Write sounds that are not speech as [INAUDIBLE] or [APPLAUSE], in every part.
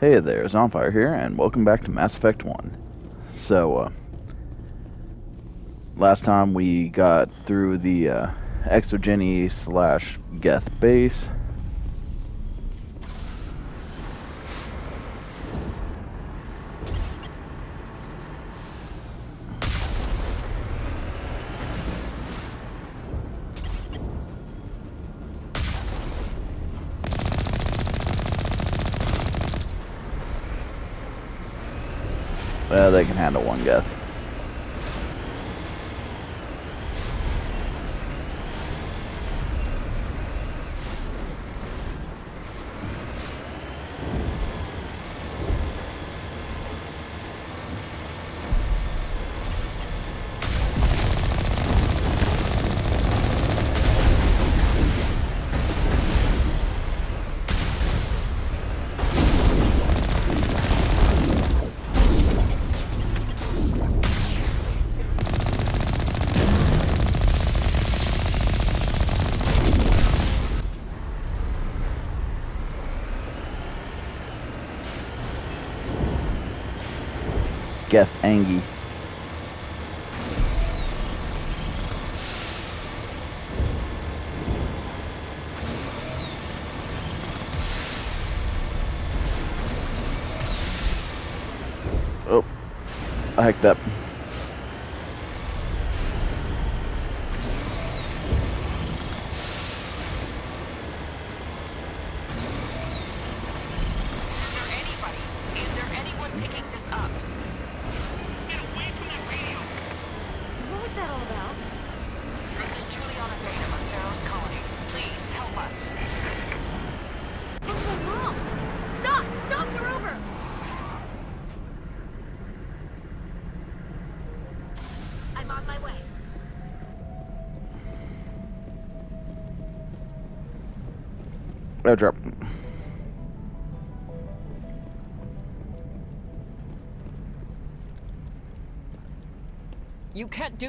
Hey there, Zanfire here, and welcome back to Mass Effect 1. So, uh, last time we got through the uh, Exogeny slash Geth base. Well, they can handle one Geth. Oh, I hacked up.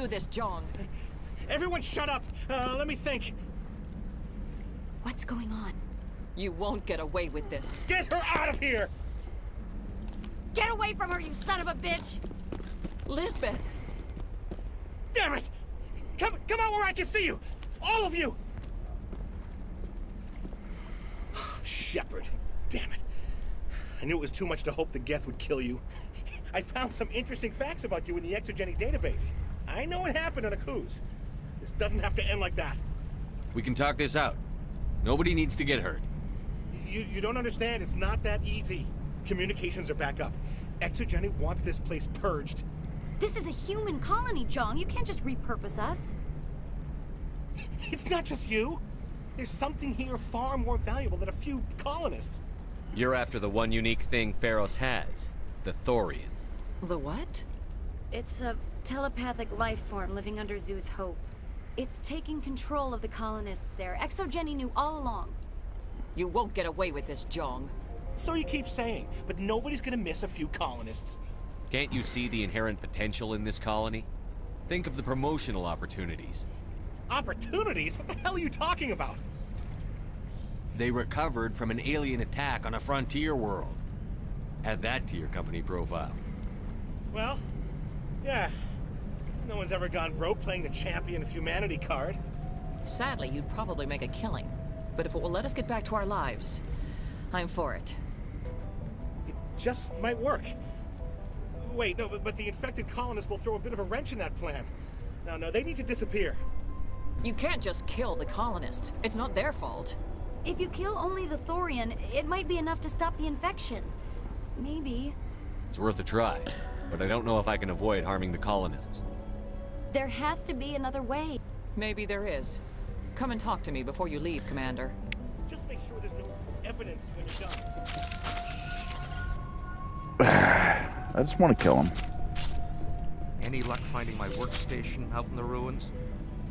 Do this, John. Everyone shut up! Uh, let me think. What's going on? You won't get away with this. Get her out of here! Get away from her, you son of a bitch! Lisbeth! Damn it! Come, come out where I can see you! All of you! Shepard, damn it. I knew it was too much to hope the Geth would kill you. I found some interesting facts about you in the Exogeny database. I know what happened on Akuze. This doesn't have to end like that. We can talk this out. Nobody needs to get hurt. You, you don't understand, it's not that easy. Communications are back up. Exogeny wants this place purged. This is a human colony, Jeong. You can't just repurpose us. It's not just you. There's something here far more valuable than a few colonists. You're after the one unique thing Feros has the Thorian. The what? It's a telepathic life form living under Zhu's Hope. It's taking control of the colonists there. Exogeny knew all along. You won't get away with this, Jeong. So you keep saying, but nobody's gonna miss a few colonists. Can't you see the inherent potential in this colony? Think of the promotional opportunities. Opportunities? What the hell are you talking about? They recovered from an alien attack on a frontier world. Add that to your company profile. Well, yeah. No one's ever gone broke playing the champion of humanity card. Sadly, you'd probably make a killing. But if it will let us get back to our lives, I'm for it. It just might work. Wait, no, but, but the infected colonists will throw a bit of a wrench in that plan. No, no, they need to disappear. You can't just kill the colonists. It's not their fault. If you kill only the Thorian, it might be enough to stop the infection. Maybe. It's worth a try, but I don't know if I can avoid harming the colonists. There has to be another way. Maybe there is. Come and talk to me before you leave, Commander. Just make sure there's no evidence when you're done. [SIGHS] I just want to kill him. Any luck finding my workstation out in the ruins?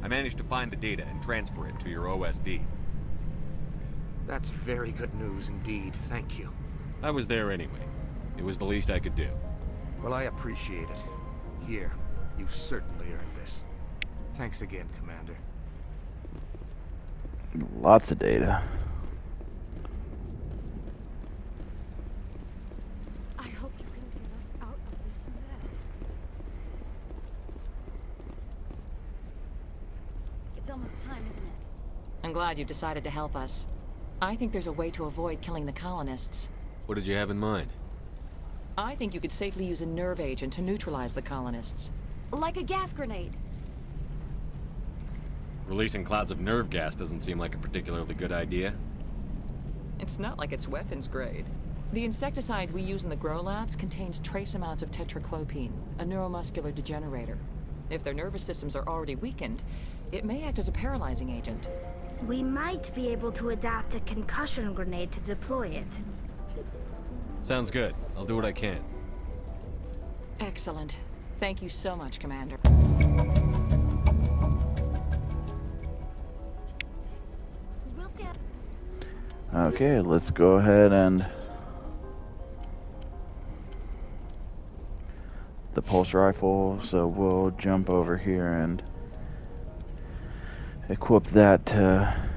I managed to find the data and transfer it to your OSD. That's very good news indeed. Thank you. I was there anyway. It was the least I could do. Well, I appreciate it. Here, You've certainly earned this. Thanks again, Commander. Lots of data. I hope you can get us out of this mess. It's almost time, isn't it? I'm glad you've decided to help us. I think there's a way to avoid killing the colonists. What did you have in mind? I think you could safely use a nerve agent to neutralize the colonists. Like a gas grenade. Releasing clouds of nerve gas doesn't seem like a particularly good idea. It's not like it's weapons grade. The insecticide we use in the grow labs contains trace amounts of tetraclopine, a neuromuscular degenerator. If their nervous systems are already weakened, it may act as a paralyzing agent. We might be able to adapt a concussion grenade to deploy it. Sounds good. I'll do what I can. Excellent. Thank you so much, Commander. Okay, let's go ahead and the pulse rifle. So we'll jump over here and equip that to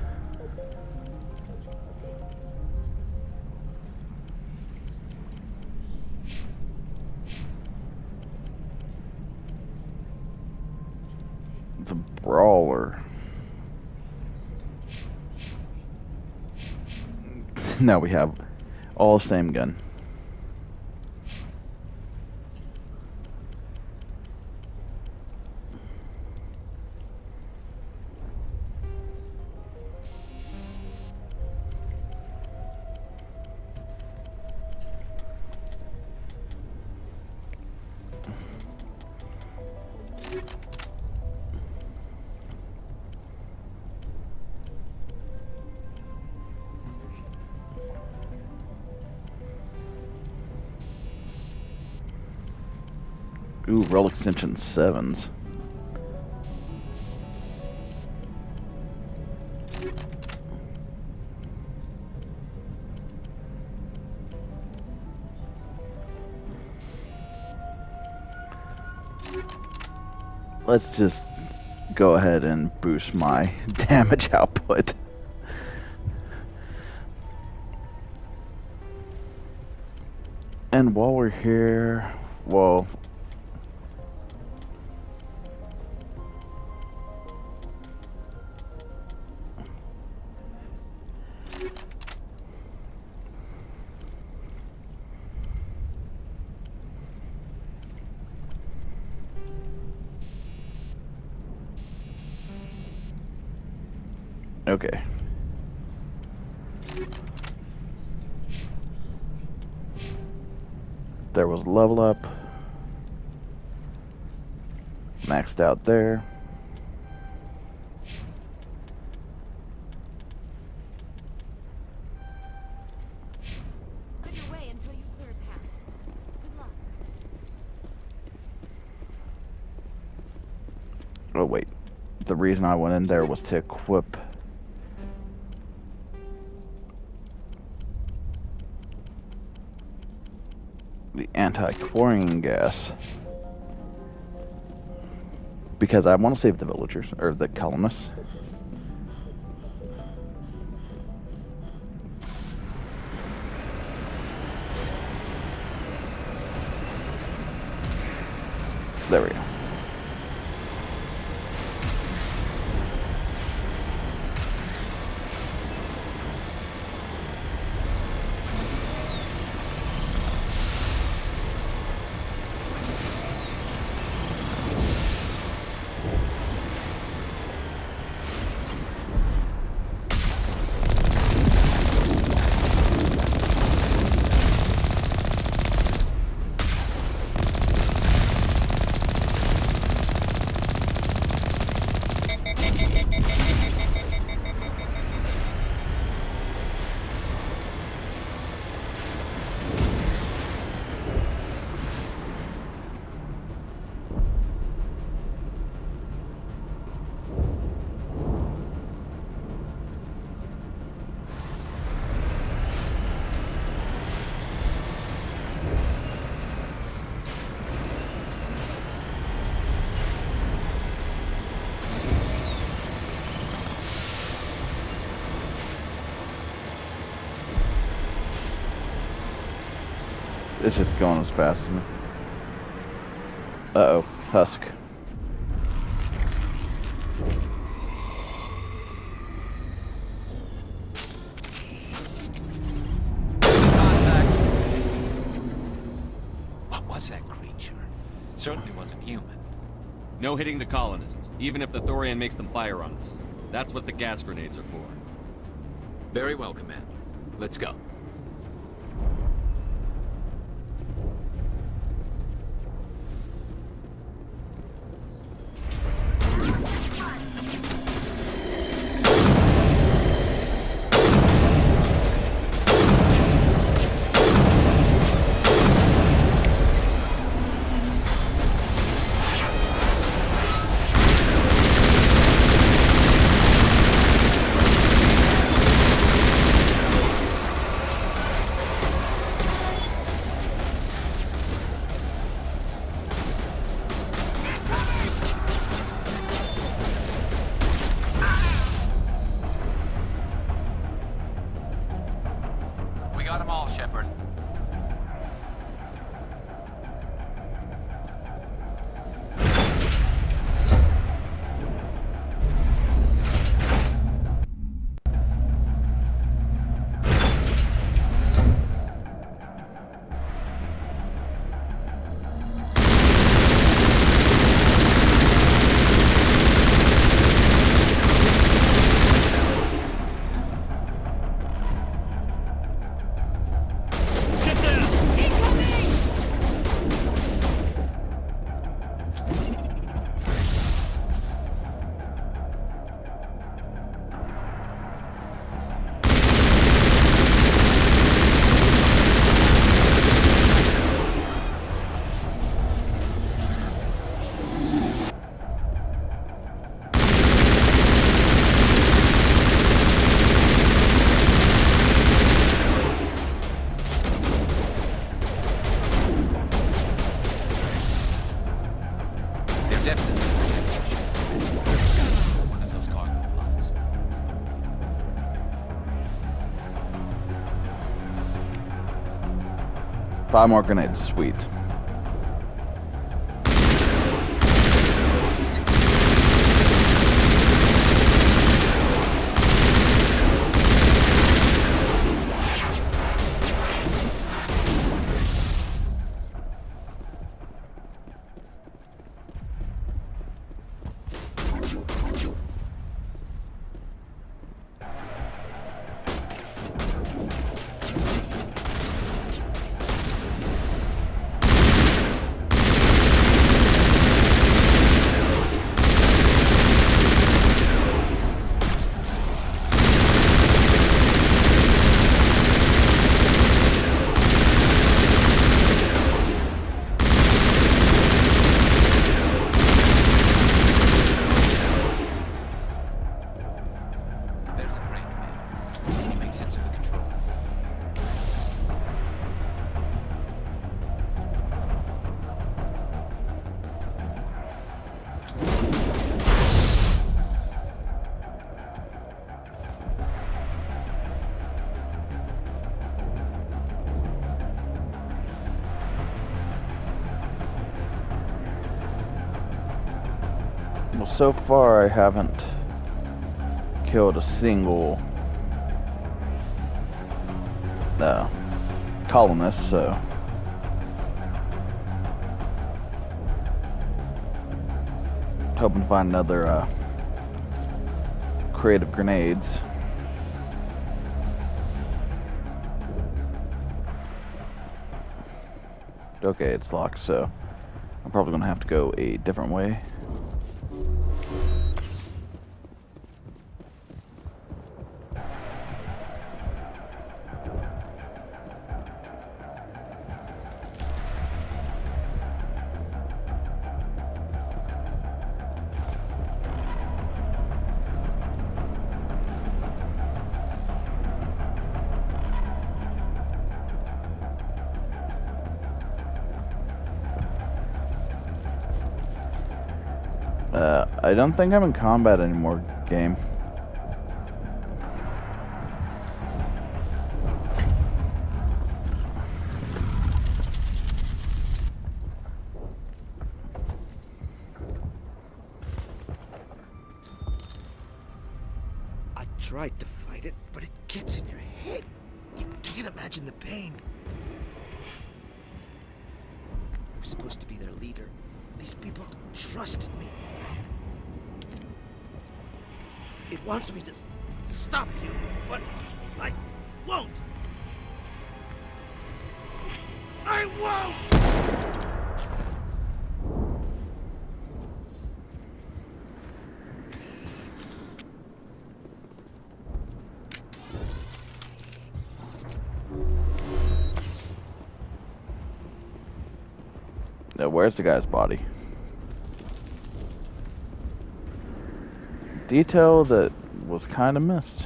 brawler. [LAUGHS] now we have all same gun. Sevens. Let's just go ahead and boost my [LAUGHS] damage output. And while we're here, well, Okay. There was level up. Maxed out there. On your way until you clear a path. Good luck. Oh wait. The reason I went in there was to equip anti-chlorine gas. Because I want to save the villagers, or the colonists. There we go. It's just going as fast as me. Uh-oh, husk. What was that creature? It certainly wasn't human. No hitting the colonists, even if the Thorian makes them fire on us. That's what the gas grenades are for. Very well, Commander. Let's go. Five more grenades, sweet. So far I haven't killed a single uh, colonist, so hoping to find another uh, creative grenades. Okay, it's locked, so I'm probably gonna have to go a different way. Don't think I'm in combat anymore, game. Won't. I won't! Now, where's the guy's body? Detail that was kind of missed.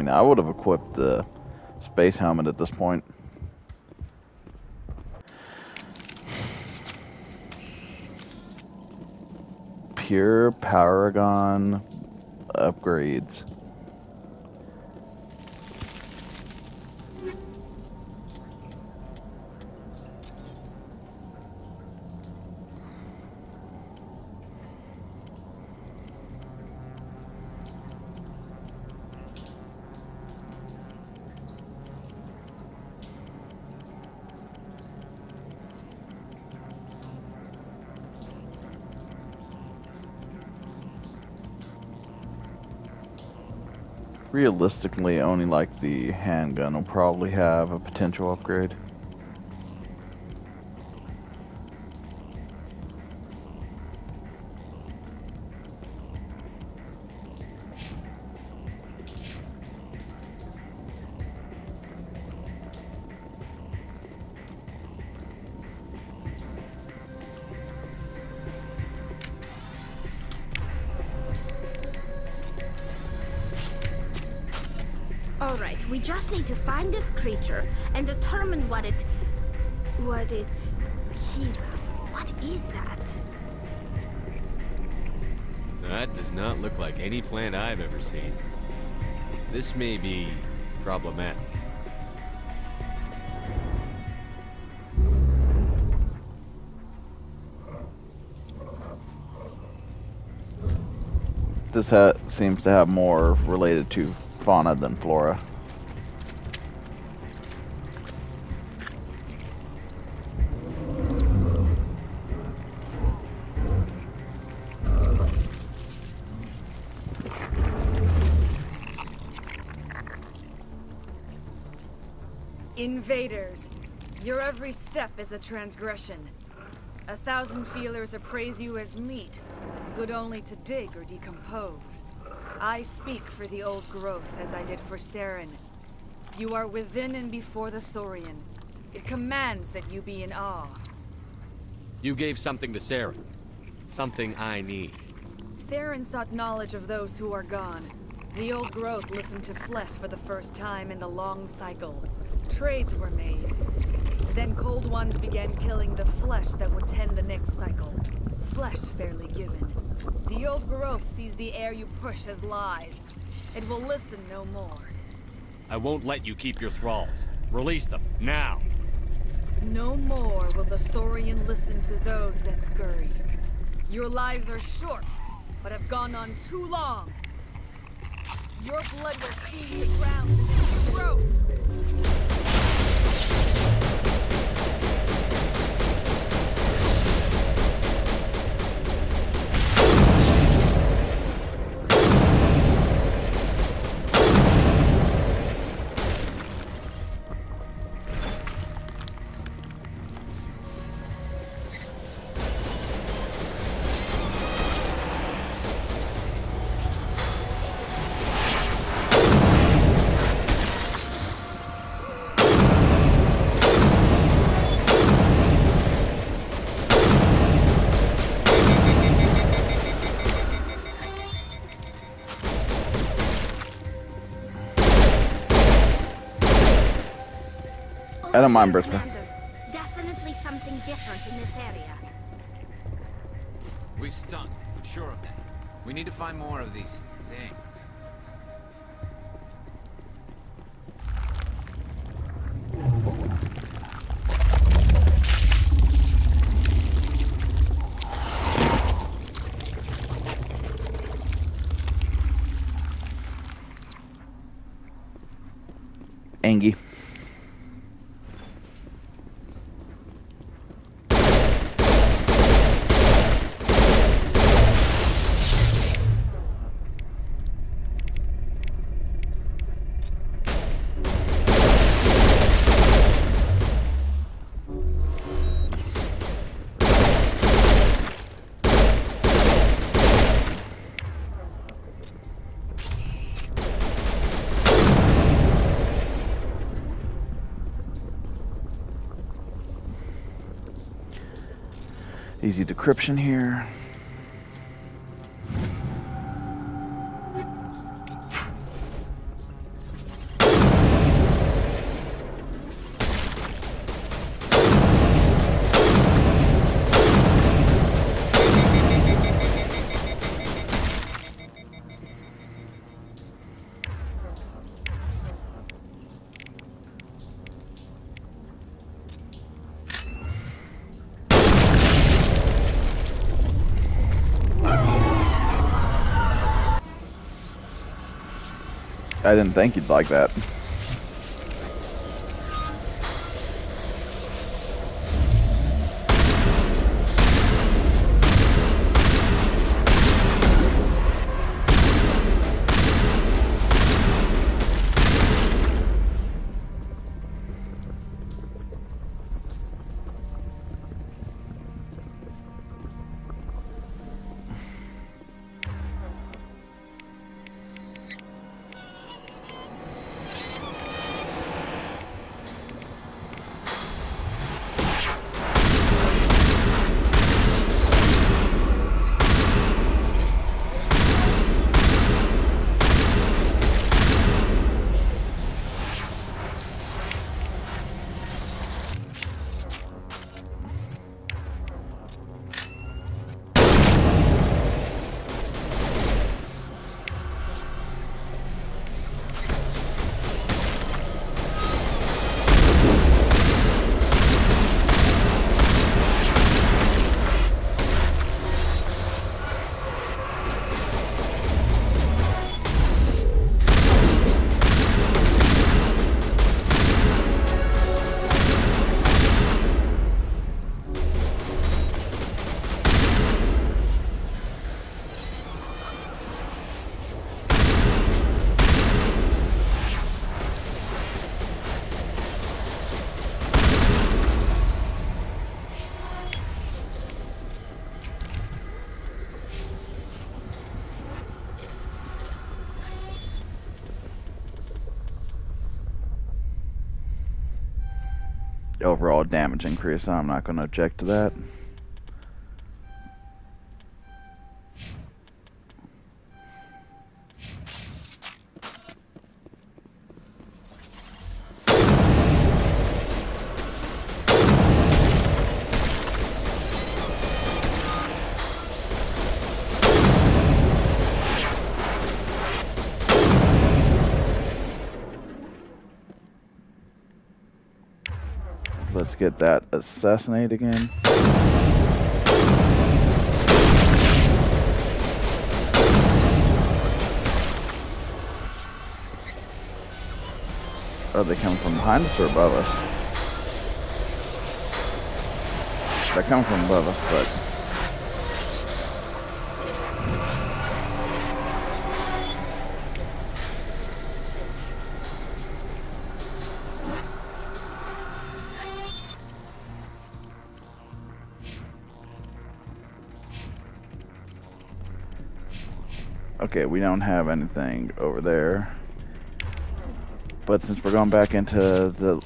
Mean, I would have equipped the space helmet at this point. Pure Paragon upgrades. Realistically, only like the handgun will probably have a potential upgrade. Just need to find this creature and determine what it. what it. Kira, what is that? That does not look like any plant I've ever seen. This may be problematic. This hat seems to have more related to fauna than flora. Step is a transgression. A thousand feelers appraise you as meat, good only to dig or decompose. I speak for the old growth as I did for Saren. You are within and before the Thorian. It commands that you be in awe. You gave something to Saren. Something I need. Saren sought knowledge of those who are gone. The old growth listened to flesh for the first time in the long cycle. Trades were made. Then cold ones began killing the flesh that would tend the next cycle. Flesh fairly given. The old growth sees the air you push as lies. It will listen no more. I won't let you keep your thralls. Release them, now! No more will the Thorian listen to those that scurry. Your lives are short, but have gone on too long. Your blood will feed the ground and growth. I don't mind Over Brisbane. here, Commander. Definitely something different in this area. We've stung. I'm sure of that. We need to find more of these things. Easy decryption here. I didn't think you'd like that. Overall damage increase. So I'm not going to object to that. Assassinate again. Are they coming from behind us or above us? They're coming from above us, but Okay, we don't have anything over there. But since we're going back into the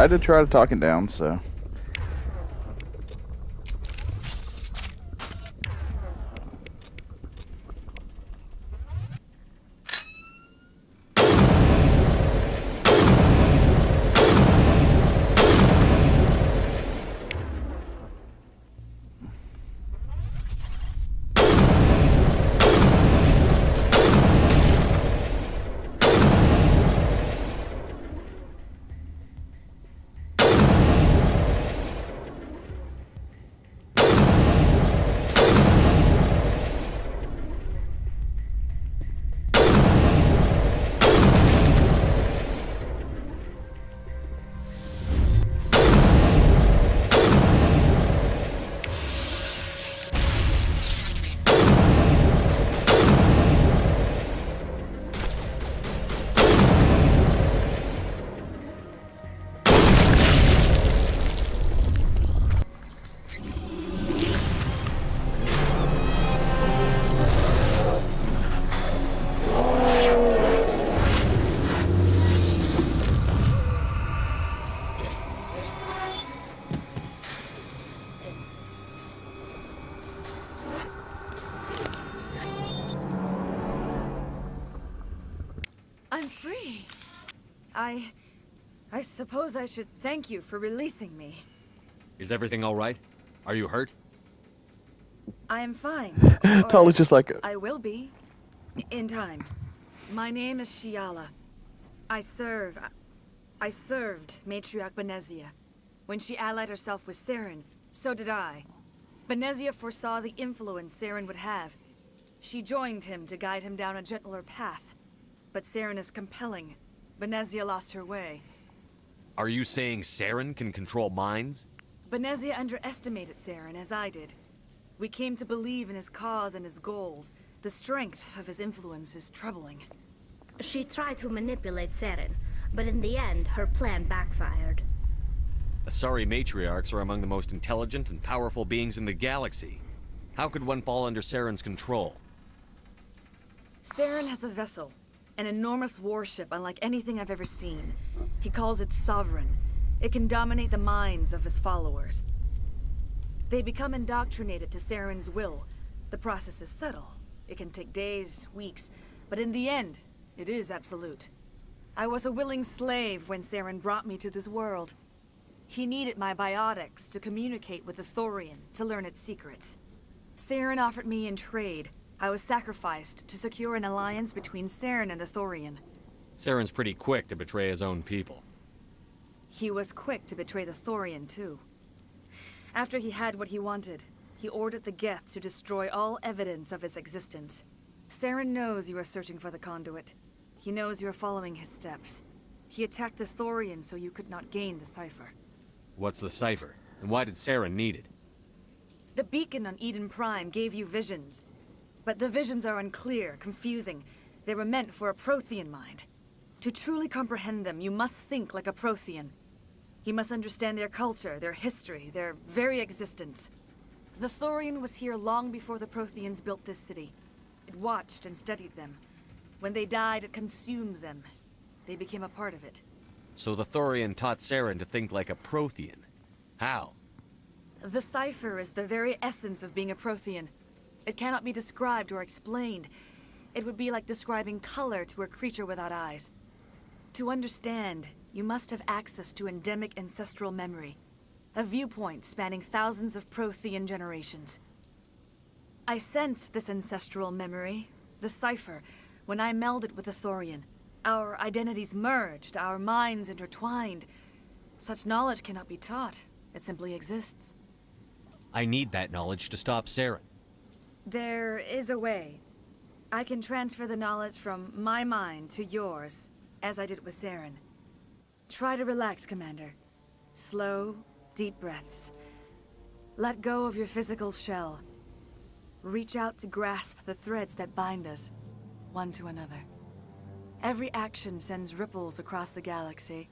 I did try to talk him down, so. Suppose I should thank you for releasing me. Is everything all right? Are you hurt? I am fine. [LAUGHS] Tolly's just like, uh, I will be. In time. My name is Shiala. I serve... I served Matriarch Benezia. When she allied herself with Saren, so did I. Benezia foresaw the influence Saren would have. She joined him to guide him down a gentler path. But Saren is compelling. Benezia lost her way. Are you saying Saren can control minds? Benezia underestimated Saren, as I did. We came to believe in his cause and his goals. The strength of his influence is troubling. She tried to manipulate Saren, but in the end, her plan backfired. Asari matriarchs are among the most intelligent and powerful beings in the galaxy. How could one fall under Saren's control? Saren has a vessel, an enormous warship unlike anything I've ever seen. He calls it Sovereign. It can dominate the minds of his followers. They become indoctrinated to Saren's will. The process is subtle. It can take days, weeks, but in the end, it is absolute. I was a willing slave when Saren brought me to this world. He needed my biotics to communicate with the Thorian, to learn its secrets. Saren offered me in trade. I was sacrificed to secure an alliance between Saren and the Thorian. Saren's pretty quick to betray his own people. He was quick to betray the Thorian, too. After he had what he wanted, he ordered the Geth to destroy all evidence of its existence. Saren knows you are searching for the Conduit. He knows you are following his steps. He attacked the Thorian so you could not gain the cipher. What's the cipher? And why did Saren need it? The beacon on Eden Prime gave you visions. But the visions are unclear, confusing. They were meant for a Prothean mind. To truly comprehend them, you must think like a Prothean. You must understand their culture, their history, their very existence. The Thorian was here long before the Protheans built this city. It watched and studied them. When they died, it consumed them. They became a part of it. So the Thorian taught Saren to think like a Prothean. How? The cipher is the very essence of being a Prothean. It cannot be described or explained. It would be like describing color to a creature without eyes. To understand, you must have access to endemic ancestral memory. A viewpoint spanning thousands of Prothean generations. I sensed this ancestral memory, the cipher, when I melded with the Thorian. Our identities merged, our minds intertwined. Such knowledge cannot be taught. It simply exists. I need that knowledge to stop Saren. There is a way. I can transfer the knowledge from my mind to yours, as I did with Saren. Try to relax, Commander. Slow, deep breaths. Let go of your physical shell. Reach out to grasp the threads that bind us, one to another. Every action sends ripples across the galaxy.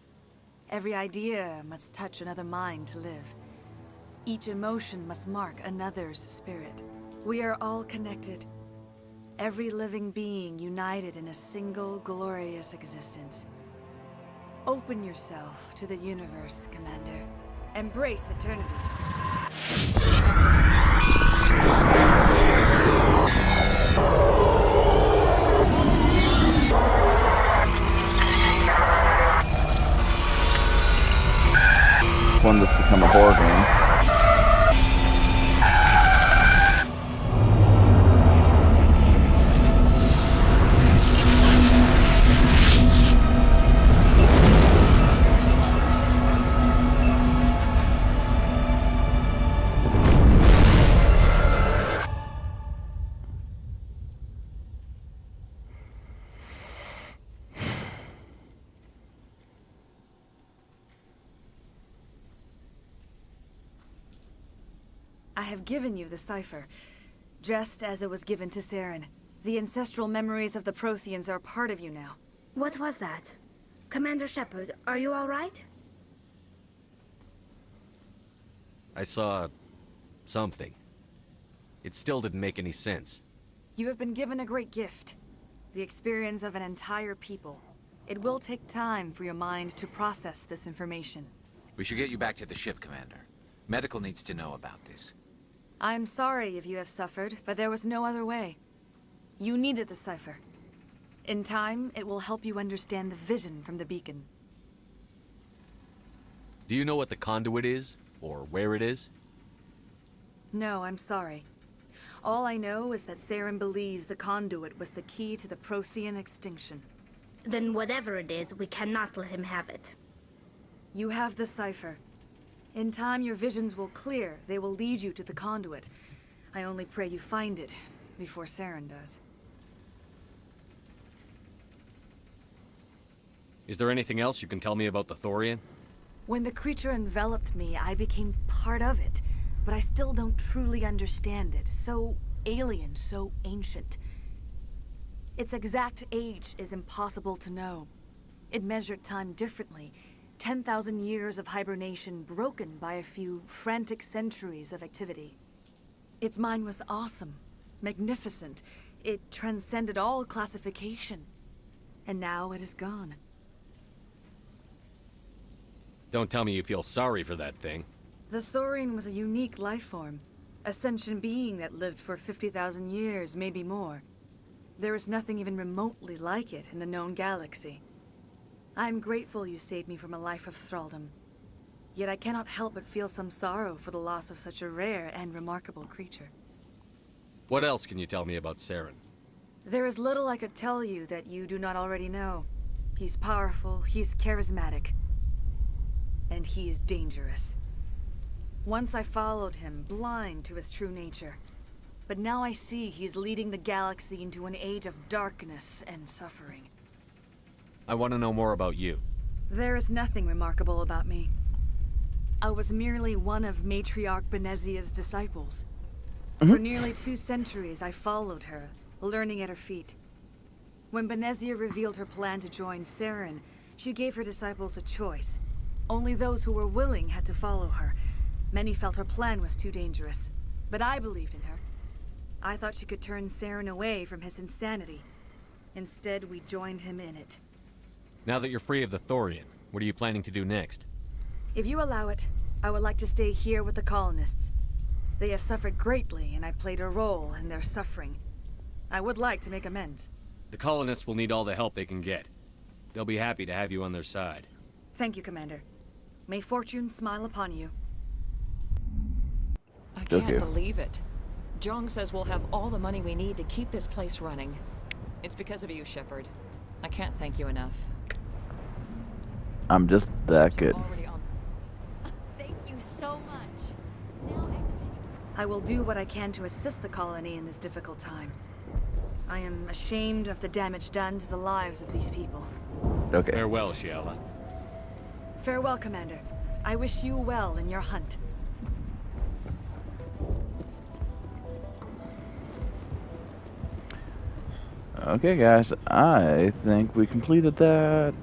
Every idea must touch another mind to live. Each emotion must mark another's spirit. We are all connected. Every living being united in a single glorious existence. Open yourself to the universe, Commander. Embrace eternity. When this become a horror game. I have given you the cipher, just as it was given to Saren. The ancestral memories of the Protheans are part of you now. What was that? Commander Shepard, are you alright? I saw... something. It still didn't make any sense. You have been given a great gift. The experience of an entire people. It will take time for your mind to process this information. We should get you back to the ship, Commander. Medical needs to know about this. I'm sorry if you have suffered, but there was no other way. You needed the cipher. In time, it will help you understand the vision from the beacon. Do you know what the conduit is? Or where it is? No, I'm sorry. All I know is that Saren believes the conduit was the key to the Prothean extinction. Then whatever it is, we cannot let him have it. You have the cipher. In time, your visions will clear. They will lead you to the conduit. I only pray you find it before Saren does. Is there anything else you can tell me about the Thorian? When the creature enveloped me, I became part of it, but I still don't truly understand it. So alien, so ancient. Its exact age is impossible to know. It measured time differently. 10,000 years of hibernation broken by a few frantic centuries of activity. Its mind was awesome, magnificent. It transcended all classification. And now it is gone. Don't tell me you feel sorry for that thing. The Thorian was a unique life form. A sentient being that lived for 50,000 years, maybe more. There is nothing even remotely like it in the known galaxy. I'm grateful you saved me from a life of thraldom. Yet I cannot help but feel some sorrow for the loss of such a rare and remarkable creature. What else can you tell me about Saren? There is little I could tell you that you do not already know. He's powerful, he's charismatic, and he is dangerous. Once I followed him, blind to his true nature. But now I see he's leading the galaxy into an age of darkness and suffering. I want to know more about you. There is nothing remarkable about me. I was merely one of Matriarch Benezia's disciples. For mm-hmm. nearly two centuries, I followed her, learning at her feet. When Benezia revealed her plan to join Saren, she gave her disciples a choice. Only those who were willing had to follow her. Many felt her plan was too dangerous, but I believed in her. I thought she could turn Saren away from his insanity. Instead, we joined him in it. Now that you're free of the Thorian, what are you planning to do next? If you allow it, I would like to stay here with the colonists. They have suffered greatly, and I played a role in their suffering. I would like to make amends. The colonists will need all the help they can get. They'll be happy to have you on their side. Thank you, Commander. May fortune smile upon you. I can't here. believe it. Jeong says we'll have all the money we need to keep this place running. It's because of you, Shepard. I can't thank you enough. I'm just that good. Thank you so much. Now, I will do what I can to assist the colony in this difficult time. I am ashamed of the damage done to the lives of these people. Okay. Farewell, Shiala. Farewell, Commander. I wish you well in your hunt. Okay, guys. I think we completed that.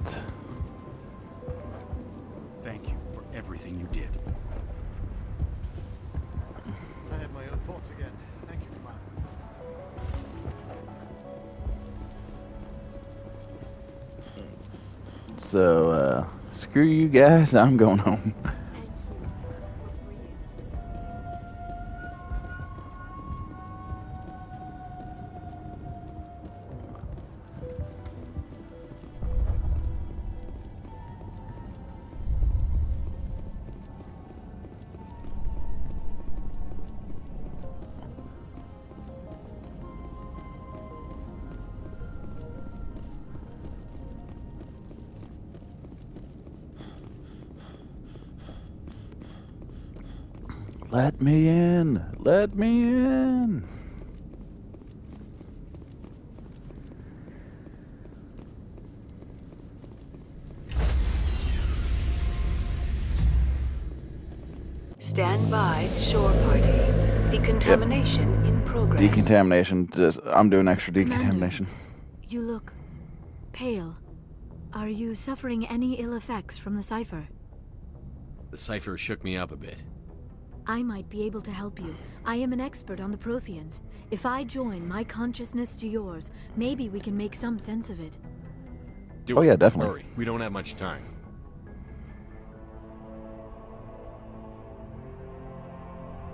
So, uh, Screw you guys, [LAUGHS] I'm going home. Let me in. Let me in. Stand by, shore party. Decontamination in progress. Decontamination. Just, I'm doing extra decontamination. Commander. decontamination. You look pale. Are you suffering any ill effects from the cipher? The cipher shook me up a bit. I might be able to help you. I am an expert on the Protheans. If I join my consciousness to yours, maybe we can make some sense of it. Do Oh, yeah, definitely. Hurry. We don't have much time.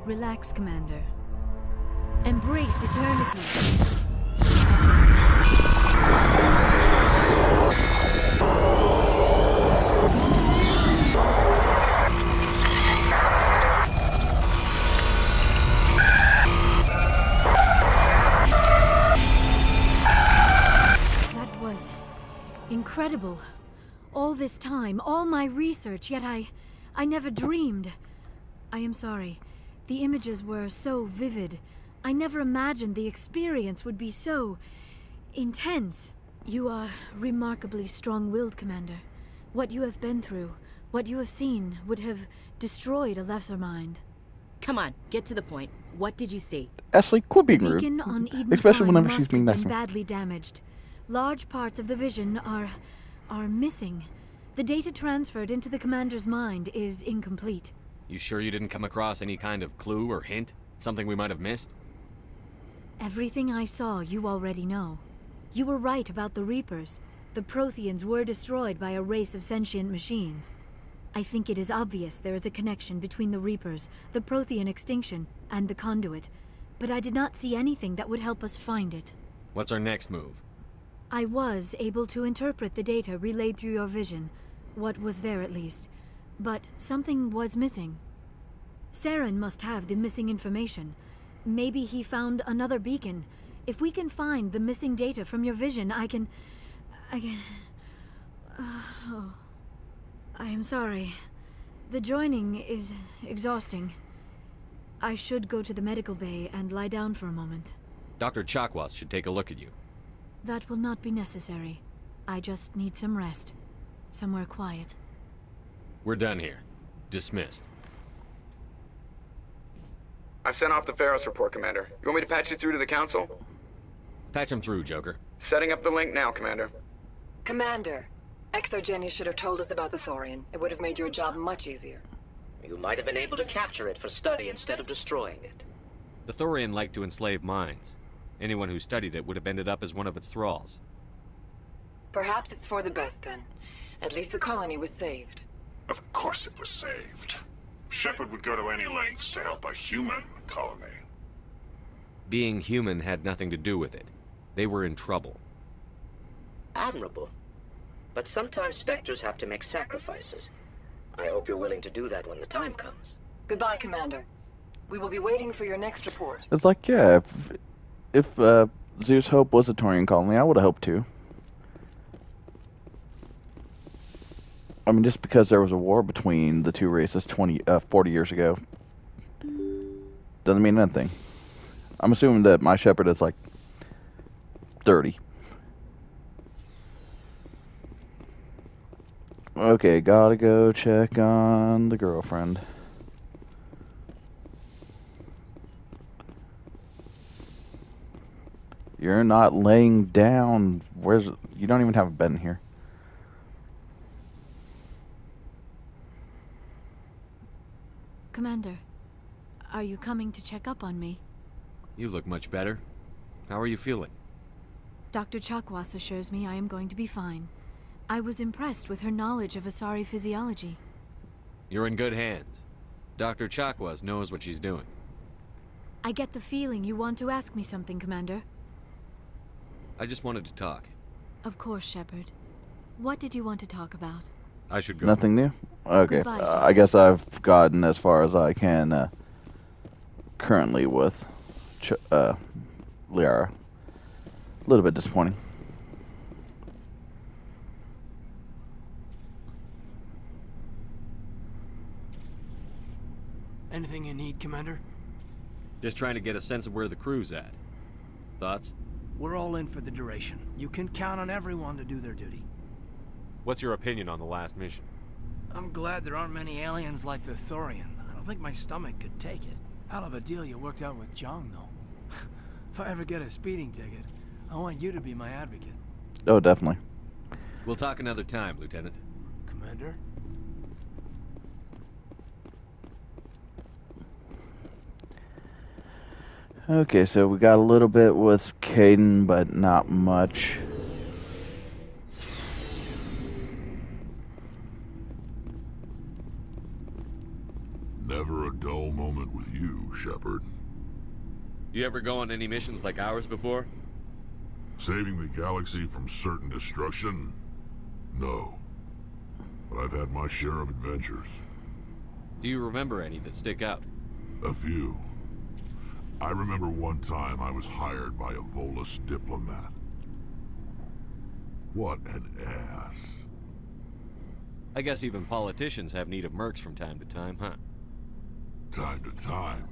Relax, Commander. Embrace eternity. Incredible. All this time, all my research, yet I. I never dreamed. I am sorry. The images were so vivid. I never imagined the experience would be so. intense. You are remarkably strong willed, Commander. What you have been through, what you have seen, would have destroyed a lesser mind. Come on, get to the point. What did you see? Ashley, quit being rude. Beacon on Eden Especially whenever must she's being nice been badly damaged. Large parts of the vision are are missing. The data transferred into the commander's mind is incomplete. You sure you didn't come across any kind of clue or hint? Something we might have missed? Everything I saw, you already know. You were right about the Reapers. The Protheans were destroyed by a race of sentient machines. I think it is obvious there is a connection between the Reapers, the Prothean extinction, and the Conduit, but I did not see anything that would help us find it. What's our next move? I was able to interpret the data relayed through your vision, what was there at least, but something was missing. Saren must have the missing information. Maybe he found another beacon. If we can find the missing data from your vision, I can. I can. [SIGHS] Oh. I am sorry. The joining is exhausting. I should go to the medical bay and lie down for a moment. Dr. Chakwas should take a look at you. That will not be necessary. I just need some rest. Somewhere quiet. We're done here. Dismissed. I've sent off the Feros report, Commander. You want me to patch you through to the Council? Patch him through, Joker. Setting up the link now, Commander. Commander, ExoGeni should have told us about the Thorian. It would have made your job much easier. You might have been able to capture it for study instead of destroying it. The Thorian liked to enslave minds. Anyone who studied it would have ended up as one of its thralls. Perhaps it's for the best then. At least the colony was saved. Of course it was saved. Shepard would go to any lengths to help a human colony. Being human had nothing to do with it. They were in trouble. Admirable. But sometimes Spectres have to make sacrifices. I hope you're willing to do that when the time comes. Goodbye, Commander. We will be waiting for your next report. It's like, yeah, if, uh, Zhu's Hope was a Turian colony, I would have hoped to. I mean, just because there was a war between the two races 20, uh, 40 years ago, doesn't mean anything. I'm assuming that my Shepard is like 30. Okay, gotta go check on the girlfriend. You're not laying down. Where's you don't even have a bed in here. Commander, are you coming to check up on me? You look much better. How are you feeling? Dr. Chakwas assures me I am going to be fine. I was impressed with her knowledge of Asari physiology. You're in good hands. Dr. Chakwas knows what she's doing. I get the feeling you want to ask me something, Commander. I just wanted to talk. Of course, Shepard. What did you want to talk about? I should go. Nothing new? Okay. Goodbye, Uh, I guess I've gotten as far as I can uh, currently with Ch- uh, Liara. A little bit disappointing. Anything you need, Commander? Just trying to get a sense of where the crew's at. Thoughts? We're all in for the duration. You can count on everyone to do their duty. What's your opinion on the last mission? I'm glad there aren't many aliens like the Thorian. I don't think my stomach could take it. Hell of a deal you worked out with Jeong, though. [LAUGHS] if I ever get a speeding ticket, I want you to be my advocate. Oh, definitely. We'll talk another time, Lieutenant. Commander? Okay, so we got a little bit with Kaidan, but not much. Never a dull moment with you, Shepard. You ever go on any missions like ours before? Saving the galaxy from certain destruction? No. But I've had my share of adventures. Do you remember any that stick out? A few. I remember one time I was hired by a Volus diplomat. What an ass. I guess even politicians have need of mercs from time to time, huh? Time to time.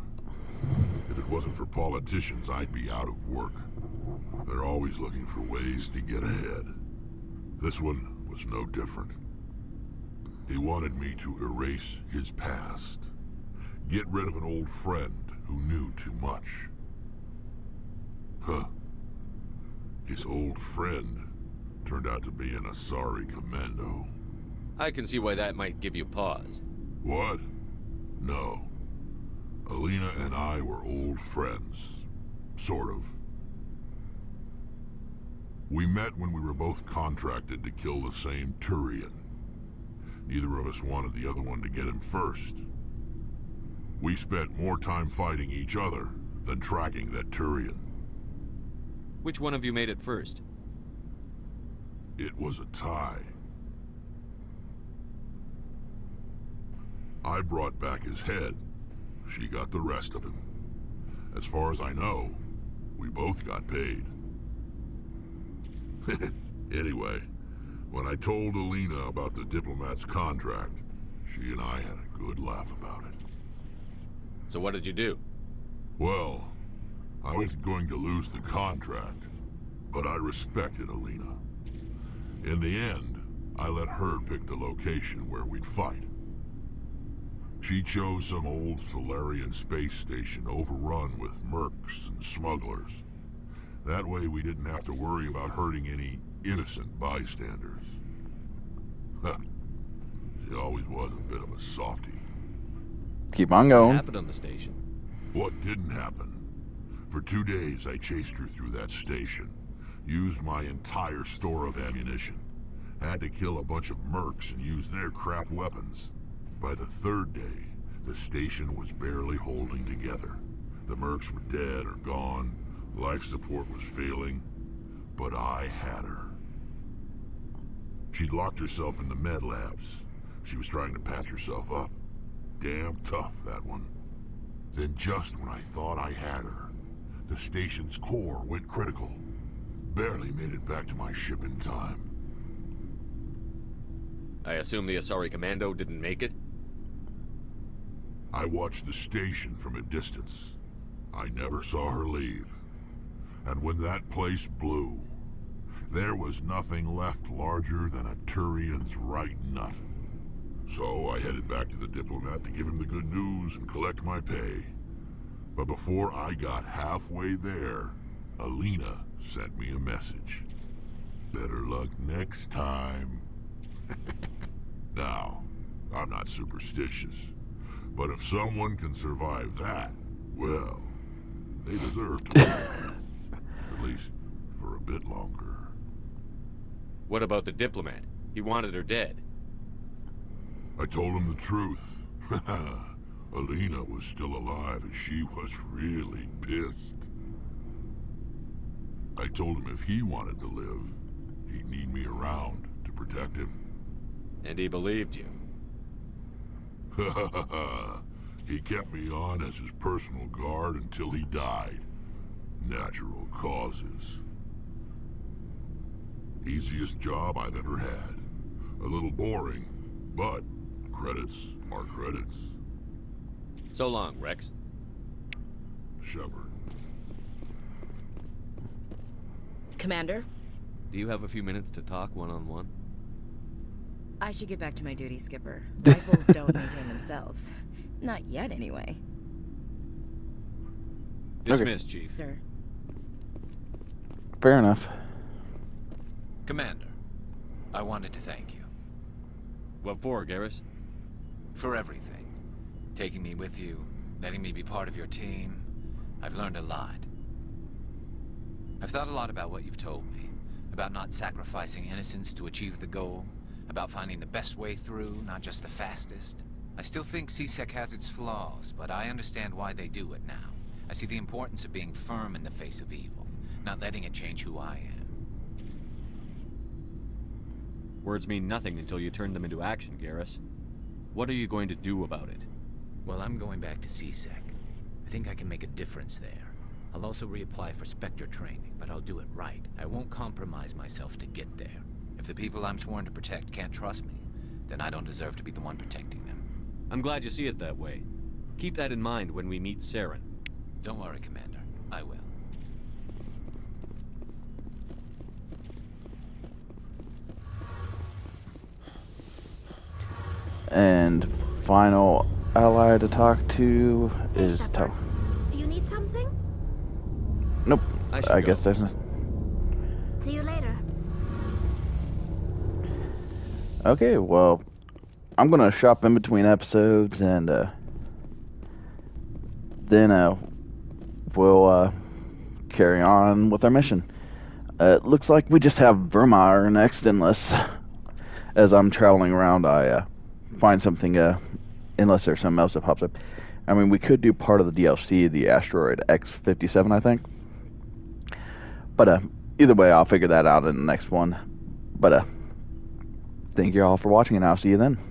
If it wasn't for politicians, I'd be out of work. They're always looking for ways to get ahead. This one was no different. He wanted me to erase his past. Get rid of an old friend who knew too much. Huh. His old friend turned out to be an Asari commando. I can see why that might give you pause. What? No. Aleena and I were old friends. Sort of. We met when we were both contracted to kill the same Turian. Neither of us wanted the other one to get him first. We spent more time fighting each other than tracking that Turian. Which one of you made it first? It was a tie. I brought back his head. She got the rest of him. As far as I know, we both got paid. [LAUGHS] anyway, when I told Aleena about the diplomat's contract, she and I had a good laugh about it. So what did you do? Well, I was going to lose the contract, but I respected Aleena. In the end, I let her pick the location where we'd fight. She chose some old Solarian space station overrun with mercs and smugglers. That way we didn't have to worry about hurting any innocent bystanders. [LAUGHS] She always was a bit of a softie. Keep on going. What going. happened on the station? What didn't happen? For two days, I chased her through that station. Used my entire store of ammunition. Had to kill a bunch of mercs and use their crap weapons. By the third day, the station was barely holding together. The mercs were dead or gone. Life support was failing. But I had her. She'd locked herself in the med labs. She was trying to patch herself up. Damn tough, that one. Then just when I thought I had her, the station's core went critical. Barely made it back to my ship in time. I assume the Asari Commando didn't make it? I watched the station from a distance. I never saw her leave. And when that place blew, there was nothing left larger than a Turian's right nut. So I headed back to the diplomat to give him the good news and collect my pay. But before I got halfway there, Aleena sent me a message. Better luck next time. [LAUGHS] now, I'm not superstitious. But if someone can survive that, well, they deserve to live. At least for a bit longer. What about the diplomat? He wanted her dead. I told him the truth. [LAUGHS] Aleena was still alive and she was really pissed. I told him if he wanted to live, he'd need me around to protect him. And he believed you. [LAUGHS] he kept me on as his personal guard until he died. Natural causes. Easiest job I've ever had. A little boring, but credits are credits. So long, Wrex. Shepard. Commander? Do you have a few minutes to talk one-on-one? -on -one? I should get back to my duty, Skipper. [LAUGHS] Rifles don't maintain themselves. Not yet, anyway. Dismissed, okay. Chief. Sir. Fair enough. Commander, I wanted to thank you. What for, Garrus? For everything. Taking me with you, letting me be part of your team. I've learned a lot. I've thought a lot about what you've told me. About not sacrificing innocence to achieve the goal. About finding the best way through, not just the fastest. I still think C-Sec has its flaws, but I understand why they do it now. I see the importance of being firm in the face of evil, not letting it change who I am. Words mean nothing until you turn them into action, Garrus. What are you going to do about it? Well, I'm going back to C-Sec. I think I can make a difference there. I'll also reapply for Spectre training, but I'll do it right. I won't compromise myself to get there. If the people I'm sworn to protect can't trust me, then I don't deserve to be the one protecting them. I'm glad you see it that way. Keep that in mind when we meet Saren. Don't worry, Commander. I will. And final ally to talk to is hey, Tal. You need something? Nope. I, I guess there's no. See you later. Okay, well, I'm gonna shop in between episodes and uh, then uh, we'll uh, carry on with our mission. Uh, it looks like we just have Virmire next, unless as I'm traveling around, I uh, find something. Uh, unless there's something else that pops up. I mean, we could do part of the DLC, the asteroid X57, I think. But uh, either way, I'll figure that out in the next one. But uh, thank you all for watching, and I'll see you then.